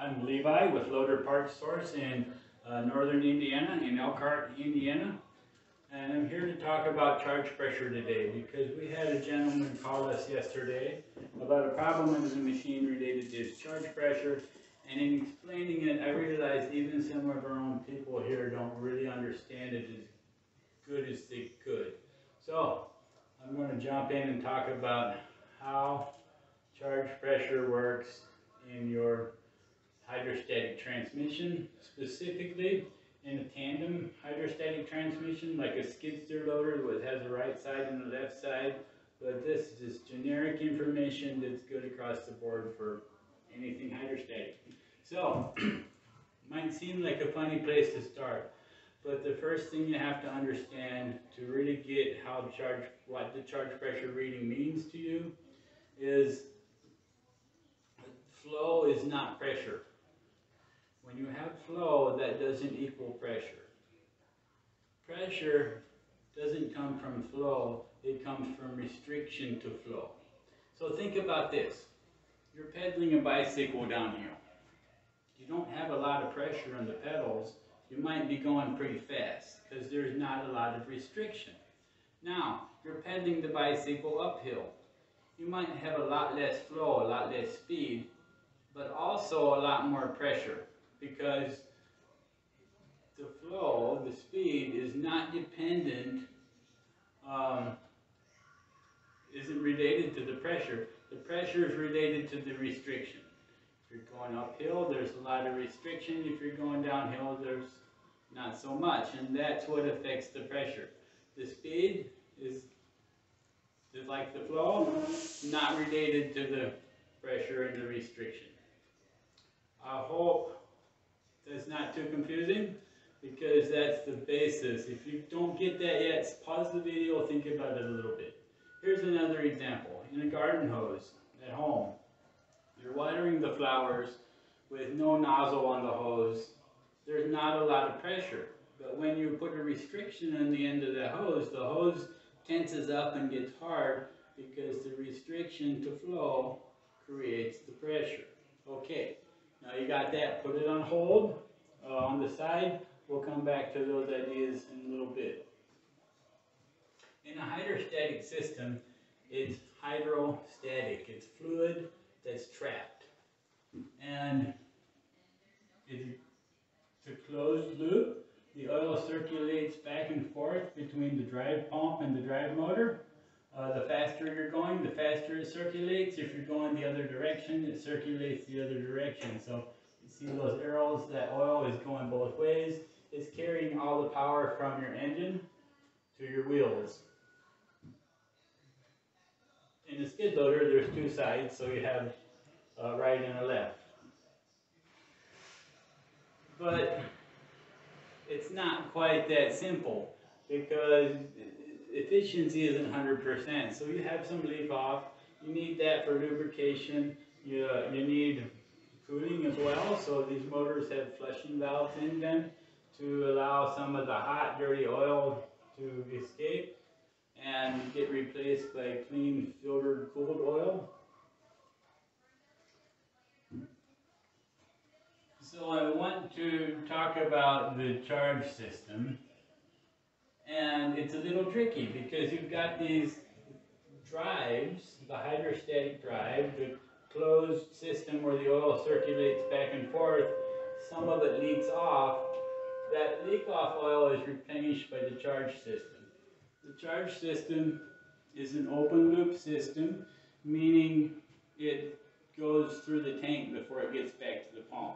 I'm Levi with Loader Parts Source in uh, northern Indiana, in Elkhart, Indiana. And I'm here to talk about charge pressure today because we had a gentleman call us yesterday about a problem in the machine related to charge pressure. And in explaining it, I realized even some of our own people here don't really understand it as good as they could. So I'm going to jump in and talk about how charge pressure works in your hydrostatic transmission, specifically in a tandem hydrostatic transmission, like a skid steer loader that has a right side and a left side. But this is just generic information that's good across the board for anything hydrostatic. So, might seem like a funny place to start, but the first thing you have to understand to really get how charge, what the charge pressure reading means to you is flow is not pressure. When you have flow, that doesn't equal pressure. Pressure doesn't come from flow, it comes from restriction to flow. So think about this. You're pedaling a bicycle downhill. You don't have a lot of pressure on the pedals, you might be going pretty fast because there's not a lot of restriction. Now, you're pedaling the bicycle uphill. You might have a lot less flow, a lot less speed, but also a lot more pressure because the flow, the speed, is not dependent, um, isn't related to the pressure. The pressure is related to the restriction. If you're going uphill, there's a lot of restriction. If you're going downhill, there's not so much. And that's what affects the pressure. The speed is just like the flow, not related to the pressure and the restriction. I hope that's not too confusing because that's the basis. If you don't get that yet, pause the video, think about it a little bit. Here's another example. In a garden hose at home, you're watering the flowers with no nozzle on the hose. There's not a lot of pressure. But when you put a restriction on the end of the hose, the hose tenses up and gets hard because the restriction to flow creates the pressure. Okay, now you got that. Put it on hold uh, on the side. We'll come back to those ideas in a little bit. In a hydrostatic system, it's hydrostatic. It's fluid that's trapped. And it's a closed loop. The oil circulates back and forth between the drive pump and the drive motor. Uh, the faster you're going, it circulates. If you're going the other direction, it circulates the other direction. So you see those arrows, that oil is going both ways. It's carrying all the power from your engine to your wheels. In a skid loader, there's two sides, so you have a right and a left. But it's not quite that simple because efficiency isn't 100%. So you have some leak off. You need that for lubrication. You, uh, you need cooling as well. So these motors have flushing valves in them to allow some of the hot, dirty oil to escape and get replaced by clean, filtered, cooled oil. So I want to talk about the charge system. And it's a little tricky because you've got these drives, the hydrostatic drive, the closed system where the oil circulates back and forth. Some of it leaks off. That leak off oil is replenished by the charge system. The charge system is an open loop system, meaning it goes through the tank before it gets back to the pump.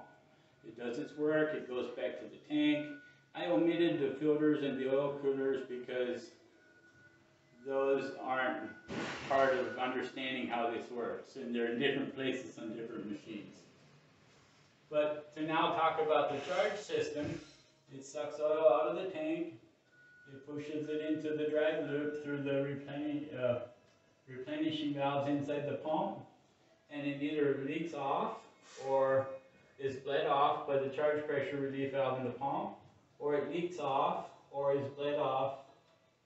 It does its work, it goes back to the tank, I omitted the filters and the oil coolers because those aren't part of understanding how this works, and they're in different places on different machines. But to now talk about the charge system, it sucks oil out of the tank, it pushes it into the drive loop through the replenish, uh, replenishing valves inside the pump, and it either leaks off or is bled off by the charge pressure relief valve in the pump, or it leaks off or is bled off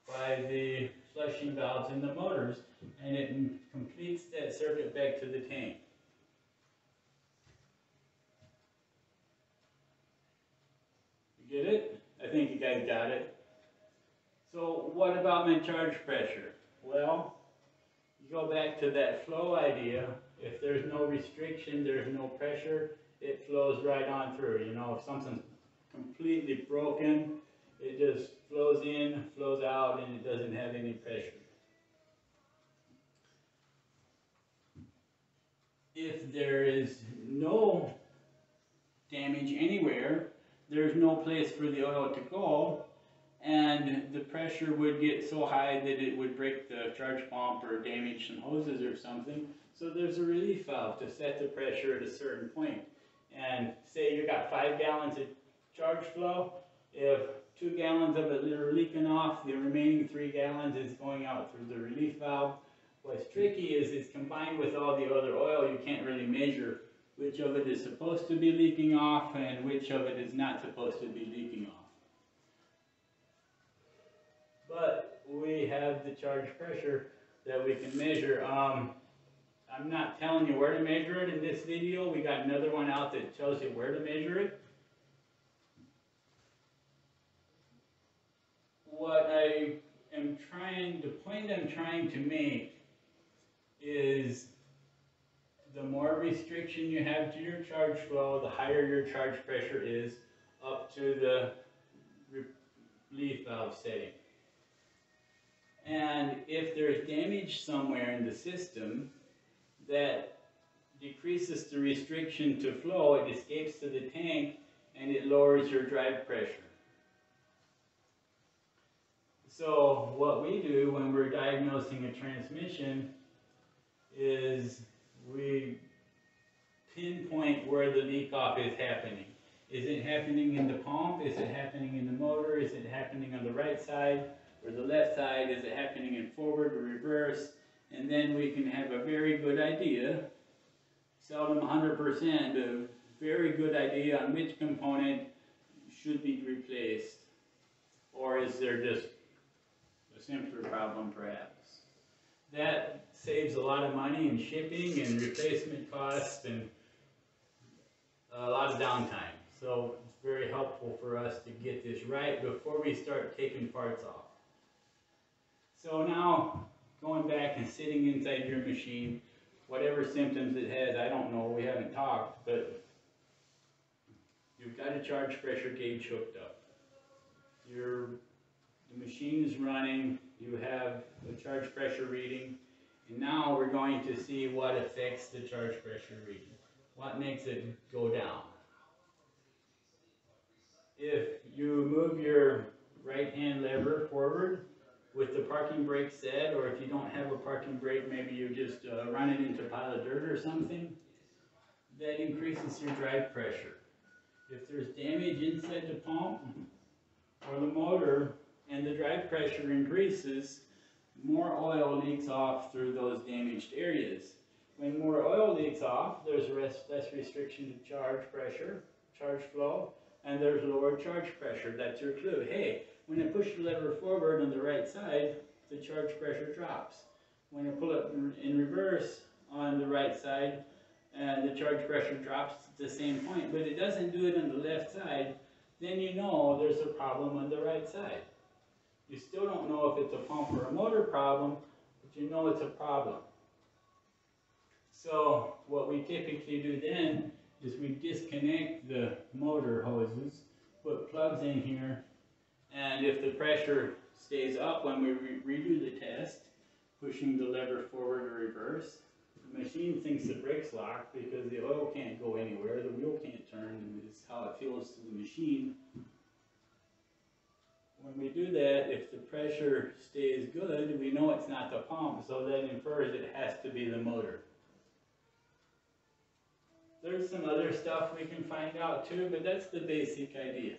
by the flushing valves in the motors and it completes that circuit back to the tank. You get it? I think you guys got it. So what about my charge pressure? Well, you go back to that flow idea. If there's no restriction, there's no pressure, it flows right on through. You know, if something's completely broken, it just flows in, flows out, and it doesn't have any pressure. If there is no damage anywhere, there's no place for the oil to go, and the pressure would get so high that it would break the charge pump or damage some hoses or something. So there's a relief valve to set the pressure at a certain point. And say you got five gallons of charge flow, if two gallons of it are leaking off, the remaining three gallons is going out through the relief valve. What's tricky is it's combined with all the other oil, you can't really measure which of it is supposed to be leaking off and which of it is not supposed to be leaking off. But we have the charge pressure that we can measure. Um, I'm not telling you where to measure it in this video. We got another one out that tells you where to measure it. What I am trying, the point I'm trying to make is the more restriction you have to your charge flow, the higher your charge pressure is up to the relief valve setting. And if there's damage somewhere in the system that decreases the restriction to flow, it escapes to the tank and it lowers your drive pressure. So what we do when we're diagnosing a transmission is we pinpoint where the leak off is happening. Is it happening in the pump? Is it happening in the motor? Is it happening on the right side or the left side? Is it happening in forward or reverse? And then we can have a very good idea, seldom 100%, a very good idea on which component should be replaced. Or is there just a simpler problem perhaps? That saves a lot of money in shipping and replacement costs and a lot of downtime. So it's very helpful for us to get this right before we start taking parts off. So now, going back and sitting inside your machine, whatever symptoms it has, I don't know, we haven't talked, but you've got a charge pressure gauge hooked up. Your the machine is running, you have the charge pressure reading, and now we're going to see what affects the charge pressure reading. What makes it go down? If you move your right hand lever forward with the parking brake set, or if you don't have a parking brake, maybe you just uh, run it into a pile of dirt or something, that increases your drive pressure. If there's damage inside the pump or the motor and the drive pressure increases, more oil leaks off through those damaged areas. When more oil leaks off, there's less restriction to charge pressure, charge flow, and there's lower charge pressure. That's your clue. Hey, when I push the lever forward on the right side, the charge pressure drops. When I pull it in reverse on the right side, and the charge pressure drops at the same point, but it doesn't do it on the left side, then you know there's a problem on the right side. You still don't know if it's a pump or a motor problem, but you know it's a problem. So what we typically do then is we disconnect the motor hoses, put plugs in here, and if the pressure stays up when we re redo the test, pushing the lever forward or reverse, the machine thinks the brakes locked because the oil can't go anywhere, the wheel can't turn, and it's how it feels to the machine. When we do that, if the pressure stays good, we know it's not the pump, so that infers it has to be the motor. There's some other stuff we can find out too, but that's the basic idea.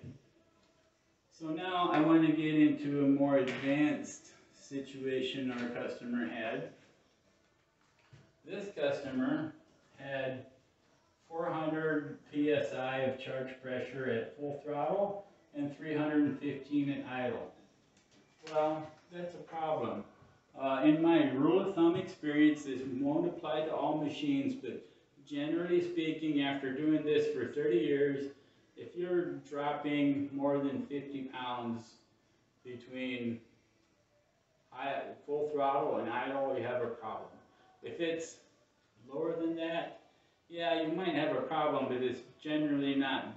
So now I want to get into a more advanced situation our customer had. This customer had 400 psi of charge pressure at full throttle and 315 at idle. Well, that's a problem. Uh, in my rule of thumb experience, this won't apply to all machines, but generally speaking, after doing this for 30 years, if you're dropping more than fifty pounds between full throttle and idle, you have a problem. If it's lower than that, yeah, you might have a problem, but it's generally not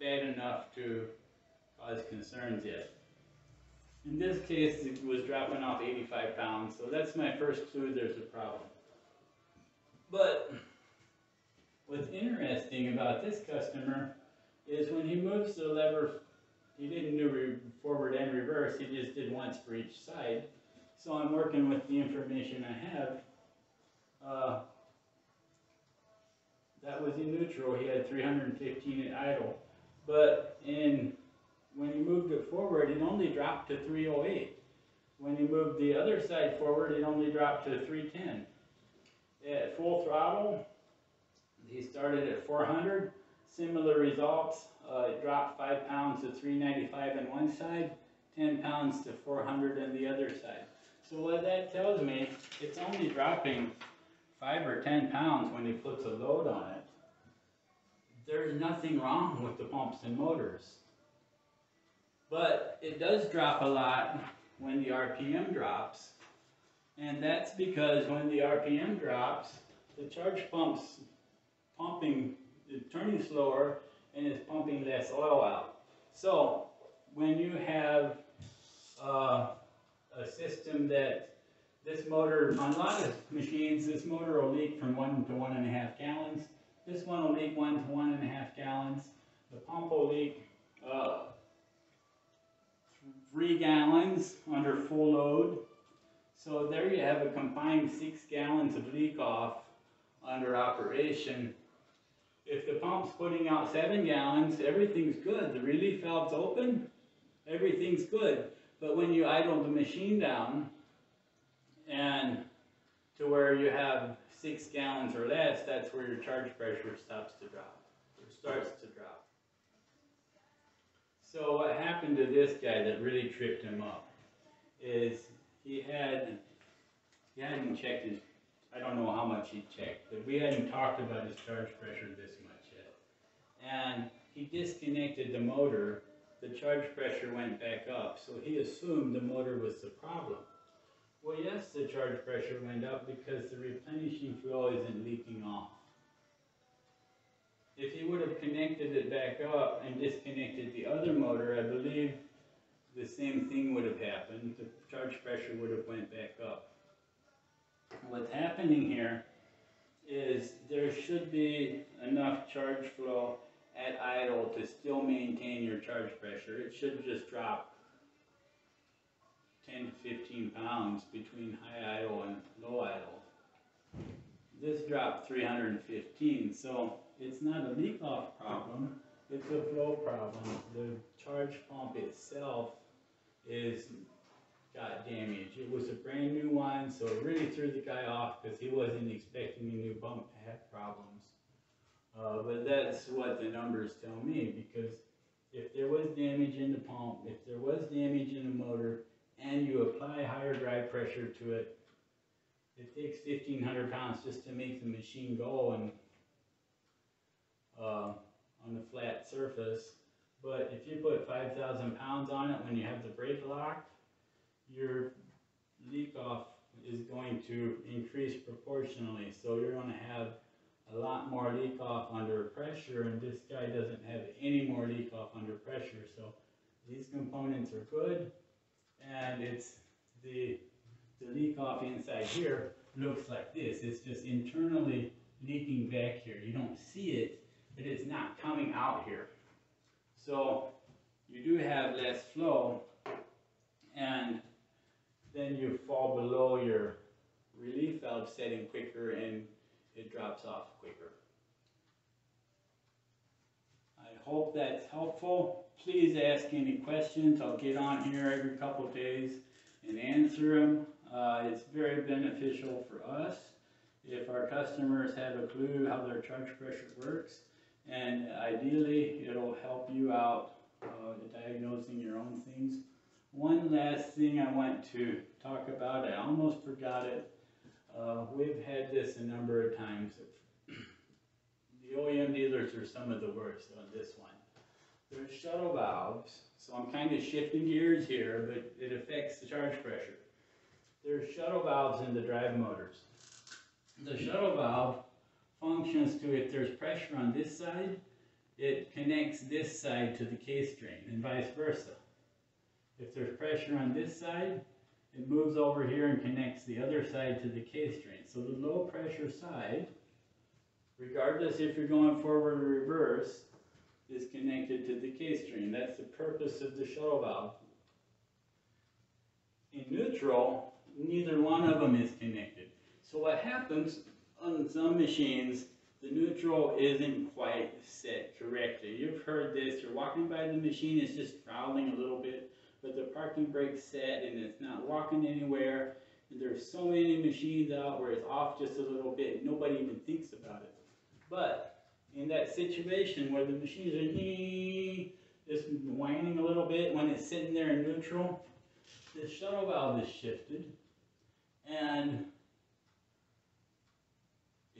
bad enough to cause concerns yet. In this case, it was dropping off eighty-five pounds, so that's my first clue there's a problem. But what's interesting about this customer is when he moves the lever, he didn't do forward and reverse, he just did once for each side. So I'm working with the information I have. Uh, that was in neutral, he had three hundred and fifteen at idle. But in, when he moved it forward, it only dropped to three oh eight. When he moved the other side forward, it only dropped to three ten. At full throttle, he started at four hundred, similar results. Uh, it dropped five pounds to three ninety-five on one side, ten pounds to four hundred on the other side. So what that tells me, it's only dropping five or ten pounds when he puts a load on it. There's nothing wrong with the pumps and motors. But it does drop a lot when the RPM drops. And that's because when the RPM drops, the charge pump's pumping, is turning slower and is pumping less oil out. So when you have uh, a system that this motor, on a lot of machines, this motor will leak from one to one and a half gallons. This one will leak one to one and a half gallons. The pump will leak three gallons under full load. So there you have a combined six gallons of leak off under operation. If the pump's putting out seven gallons, everything's good. The relief valve's open, everything's good. But when you idle the machine down and to where you have six gallons or less, that's where your charge pressure stops to drop, or starts to drop. So what happened to this guy that really tripped him up is he had, he hadn't checked his, I don't know how much he checked, but we hadn't talked about his charge pressure this much yet. And he disconnected the motor, the charge pressure went back up, so he assumed the motor was the problem. Well, yes, the charge pressure went up because the replenishing flow isn't leaking off. If he would have connected it back up and disconnected the other motor, I believe the same thing would have happened. The charge pressure would have went back up. What's happening here is there should be enough charge flow at idle to still maintain your charge pressure. It should just drop ten to fifteen pounds between high idle and low idle. This dropped three hundred and fifteen, so it's not a leak off problem, it's a flow problem. The charge pump itself is, got damaged. It was a brand new one, so it really threw the guy off because he wasn't expecting a new pump to have problems. Uh, but that's what the numbers tell me, because if there was damage in the pump, if there was damage in the motor, and you apply higher drive pressure to it, it takes fifteen hundred pounds just to make the machine go and, uh, on the flat surface. But if you put five thousand pounds on it when you have the brake locked, your leak off is going to increase proportionally, so you're gonna have a lot more leak off under pressure, and this guy doesn't have any more leak off under pressure, so these components are good, and it's the, the leak off inside here looks like this. It's just internally leaking back here. You don't see it, but it's not coming out here. So you do have less flow, and then you fall below your relief valve setting quicker and it drops off quicker. I hope that's helpful. Please ask any questions. I'll get on here every couple days and answer them. Uh, it's very beneficial for us if our customers have a clue how their charge pressure works. And ideally, it'll help you out uh, diagnosing your own things. One last thing I want to talk about, I almost forgot it. Uh, we've had this a number of times. The OEM dealers are some of the worst on this one. there's shuttle valves, so I'm kind of shifting gears here, but it affects the charge pressure. There's shuttle valves in the drive motors. The shuttle valve functions to if there's pressure on this side, it connects this side to the case drain and vice versa. If there's pressure on this side, it moves over here and connects the other side to the case drain. So the low pressure side, regardless if you're going forward or reverse, is connected to the case drain. That's the purpose of the shuttle valve. In neutral, neither one of them is connected. So what happens on some machines, the neutral isn't quite set correctly. You've heard this, you're walking by the machine, it's just fouling a little bit, but the parking brake's set and it's not walking anywhere. And there's so many machines out where it's off just a little bit, nobody even thinks about it. But in that situation where the machines are just whining a little bit when it's sitting there in neutral, the shuttle valve is shifted and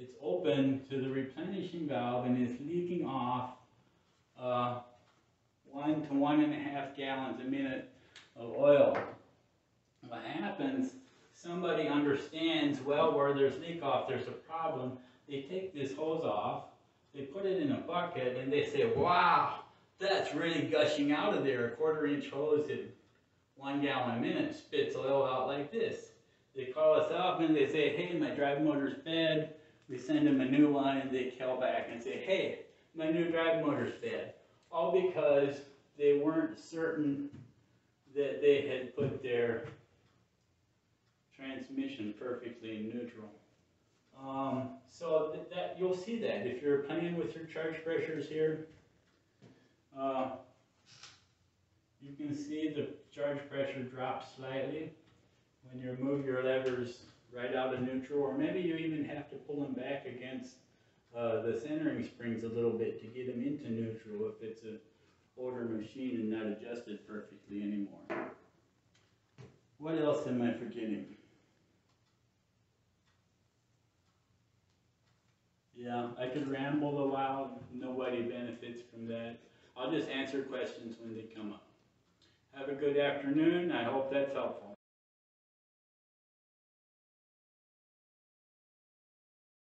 it's open to the replenishing valve and it's leaking off uh, one to one and a half gallons a minute of oil. What happens, somebody understands, well, where there's leak off, there's a problem. They take this hose off, they put it in a bucket, and they say, wow, that's really gushing out of there. A quarter inch hose at one gallon a minute spits oil out like this. They call us up and they say, hey, my drive motor's bad. We send them a new one and they call back and say, hey, my new drive motor's bad. All because they weren't certain that they had put their transmission perfectly in neutral. Um, so that, that, you'll see that if you're playing with your charge pressures here. Uh, you can see the charge pressure drop slightly when you move your levers right out of neutral, or maybe you even have to pull them back against uh, the centering springs a little bit to get them into neutral if it's an older machine and not adjusted perfectly anymore. What else am I forgetting? Yeah, I could ramble a while, nobody benefits from that. I'll just answer questions when they come up. Have a good afternoon, I hope that's helpful.